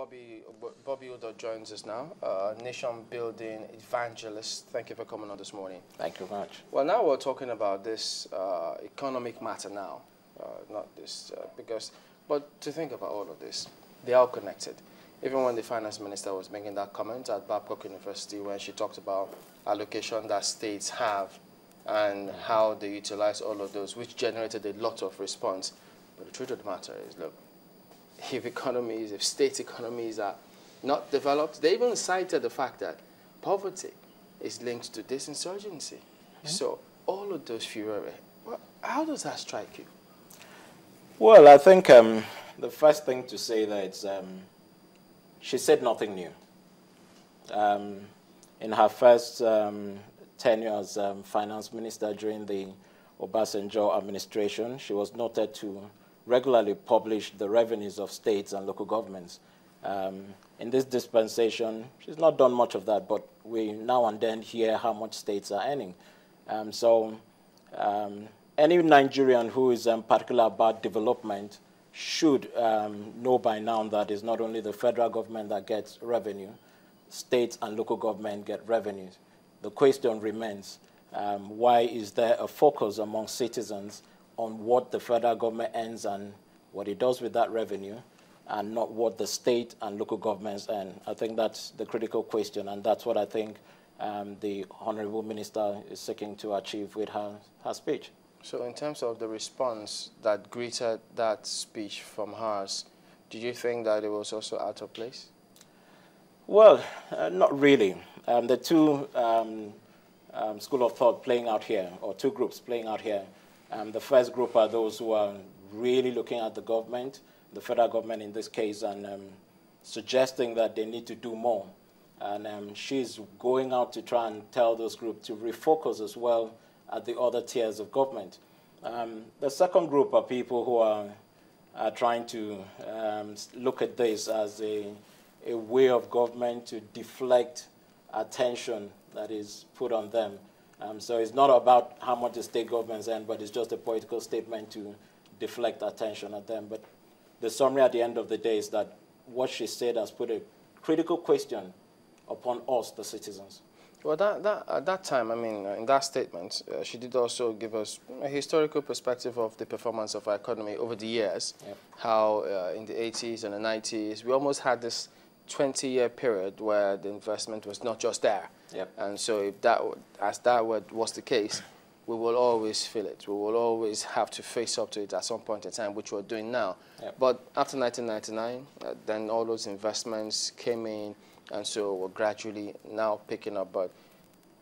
Bobby Bobby Udoh joins us now, uh, nation building evangelist. Thank you for coming on this morning. Thank you very much. Well, now we're talking about this uh, economic matter now, uh, not this uh, because, but to think about all of this, they are connected. Even when the finance minister was making that comment at Babcock University, when she talked about allocation that states have and how they utilize all of those, which generated a lot of response. But the truth of the matter is, look, if economies, if state economies are not developed, they even cited the fact that poverty is linked to this insurgency. Mm -hmm. So all of those furore, well, how does that strike you? Well, I think um, the first thing to say that um, she said nothing new. Um, in her first um, tenure as um, finance minister during the Obasanjo administration, she was noted to regularly publish the revenues of states and local governments. Um, in this dispensation, she's not done much of that, but we now and then hear how much states are earning. Um, so um, any Nigerian who is um, particular about development should um, know by now that it's not only the federal government that gets revenue, states and local government get revenues. The question remains, um, why is there a focus among citizens on what the federal government earns and what it does with that revenue and not what the state and local governments earn. I think that's the critical question, and that's what I think um, the Honorable Minister is seeking to achieve with her, her speech. So in terms of the response that greeted that speech from hers, did you think that it was also out of place? Well, uh, not really. Um, the two um, um, school of thought playing out here, or two groups playing out here, um, the first group are those who are really looking at the government, the federal government in this case, and um, suggesting that they need to do more. And um, she's going out to try and tell those groups to refocus as well at the other tiers of government. Um, the second group are people who are, are trying to um, look at this as a, a way of government to deflect attention that is put on them um, so it's not about how much the state governments earn, but it's just a political statement to deflect attention at them. But the summary at the end of the day is that what she said has put a critical question upon us, the citizens. Well, that, that, at that time, I mean, uh, in that statement, uh, she did also give us a historical perspective of the performance of our economy over the years, yep. how uh, in the 80s and the 90s, we almost had this 20-year period where the investment was not just there. Yep. And so if that, as that was the case, we will always feel it. We will always have to face up to it at some point in time, which we're doing now. Yep. But after 1999, uh, then all those investments came in, and so we're gradually now picking up. But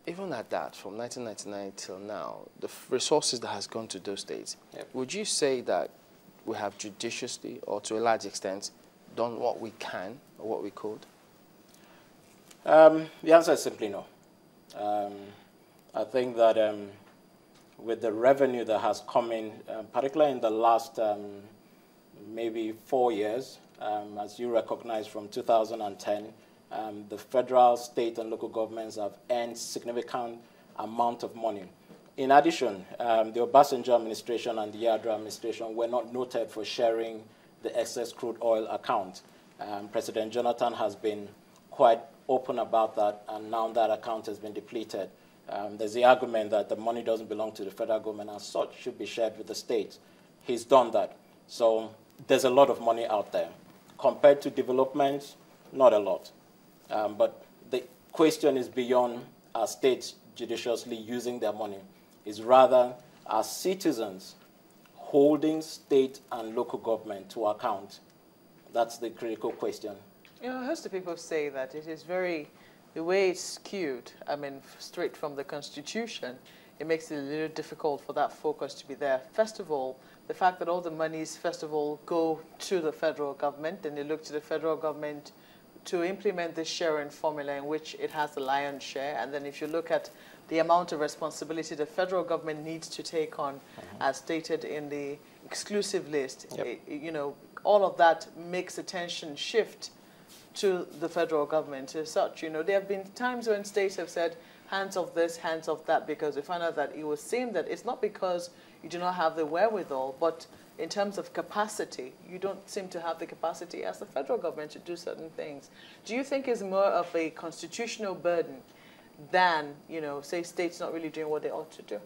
even at that, from 1999 till now, the resources that has gone to those states, yep. would you say that we have judiciously, or to a large extent, done what we can or what we could? Um, the answer is simply no. Um, I think that um, with the revenue that has come in, uh, particularly in the last um, maybe four years, um, as you recognize from 2010, um, the federal, state, and local governments have earned significant amount of money. In addition, the Obasanjo administration and the Yar'Adua administration were not noted for sharing the excess crude oil account. Um, President Jonathan has been quite open about that, and now that account has been depleted. Um, there's the argument that the money doesn't belong to the federal government as such, should be shared with the states. He's done that. So there's a lot of money out there. Compared to development, not a lot. Um, but the question is beyond our states judiciously using their money. Is rather our citizens holding state and local government to account? That's the critical question. You know, most people say that it is very, the way it's skewed, I mean, straight from the Constitution, it makes it a little difficult for that focus to be there. First of all, the fact that all the monies, first of all, go to the federal government, and they look to the federal government to implement this sharing formula in which it has the lion's share. And then if you look at the amount of responsibility the federal government needs to take on, mm -hmm. as stated in the exclusive list, yep. it, you know, all of that makes attention shift to the federal government as such. You know, there have been times when states have said, hands off this, hands off that, because we find out that it was seen that it's not because you do not have the wherewithal, but in terms of capacity, you don't seem to have the capacity as the federal government to do certain things. Do you think it's more of a constitutional burden than, you know, say states not really doing what they ought to do?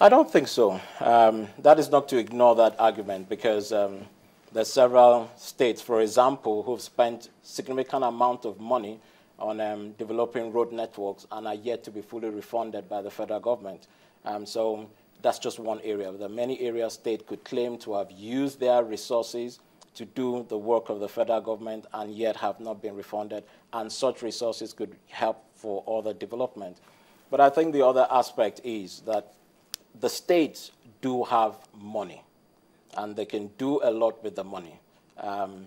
I don't think so. Um, that is not to ignore that argument because um, there are several states, for example, who've spent significant amount of money on um, developing road networks and are yet to be fully refunded by the federal government. Um, so that's just one area. There are many areas state could claim to have used their resources to do the work of the federal government and yet have not been refunded, and such resources could help for other development. But I think the other aspect is that the states do have money, and they can do a lot with the money. Um,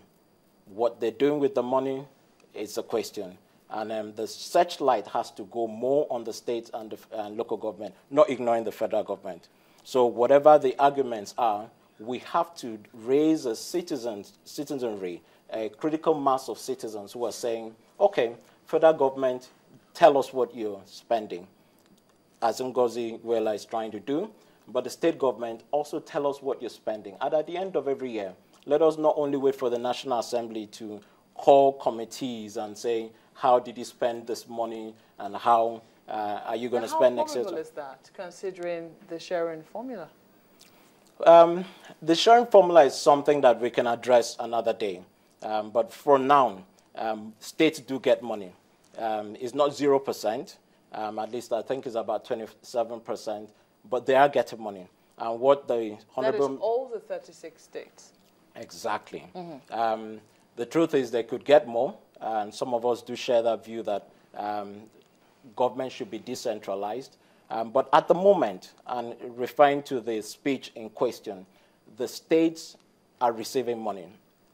what they're doing with the money is a question. And um, the searchlight has to go more on the states and the and local government, not ignoring the federal government. So whatever the arguments are, we have to raise a citizens, citizenry, a critical mass of citizens who are saying, okay, federal government, tell us what you're spending, as Ngozi Iweala is trying to do, but the state government also tell us what you're spending. And at the end of every year, let us not only wait for the National Assembly to call committees and say, how did you spend this money and how uh, are you going to spend next year? How is that, considering the sharing formula? Um, the sharing formula is something that we can address another day. Um, but for now, um, states do get money. Um, it's not 0%, um, at least I think it's about 27%, but they are getting money. And what the Honorable... That is all the 36 states. Exactly. Mm -hmm. the truth is they could get more, and some of us do share that view that um, government should be decentralized. Um, but at the moment, and referring to the speech in question, the states are receiving money.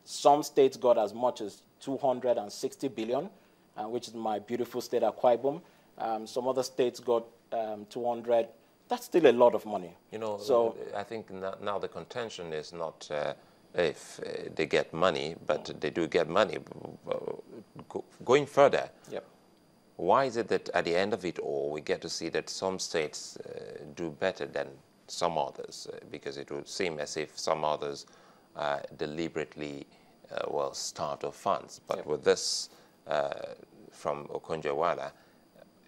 Some states got as much as 260 billion, uh, which is my beautiful state, Akwa Ibom. Um, some other states got um, 200. That's still a lot of money. You know, so I think now the contention is not uh, if uh, they get money, but they do get money. going further, yep. Why is it that at the end of it all, we get to see that some states uh, do better than some others? Uh, because it would seem as if some others uh, deliberately, uh, well, starve of funds. But yep. with this uh, from Okonjo-Iweala,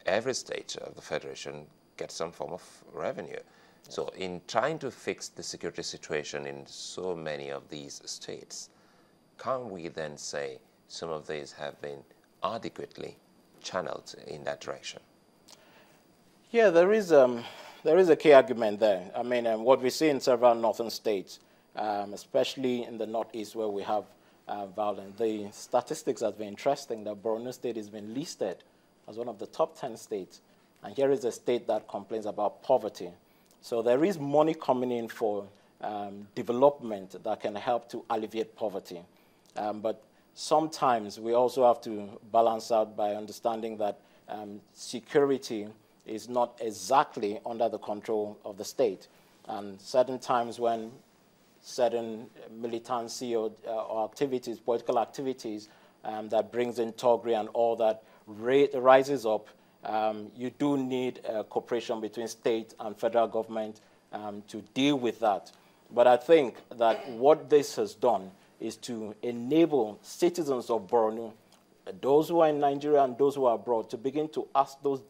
every state of the Federation gets some form of revenue. So in trying to fix the security situation in so many of these states, can't we then say some of these have been adequately channeled in that direction? Yeah, there is, um, there is a key argument there. I mean, um, what we see in several northern states, um, especially in the northeast where we have uh, violence, the statistics have been interesting that Borno State has been listed as one of the top 10 states. And here is a state that complains about poverty. So there is money coming in for um, development that can help to alleviate poverty. Um, but sometimes we also have to balance out by understanding that um, security is not exactly under the control of the state. And certain times when certain militancy or, uh, or activities, political activities um, that brings in Togri and all that rises up, um, you do need cooperation between state and federal government um, to deal with that. But I think that what this has done is to enable citizens of Borno, those who are in Nigeria and those who are abroad, to begin to ask those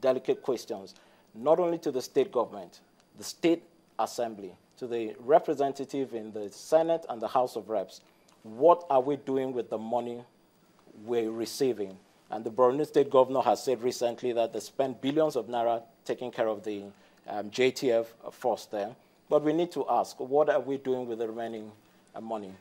delicate questions, not only to the state government, the state assembly, to the representative in the Senate and the House of Reps, what are we doing with the money we're receiving? And the Borno State governor has said recently that they spent billions of naira taking care of the um, JTF force there. But we need to ask, what are we doing with the remaining uh, money?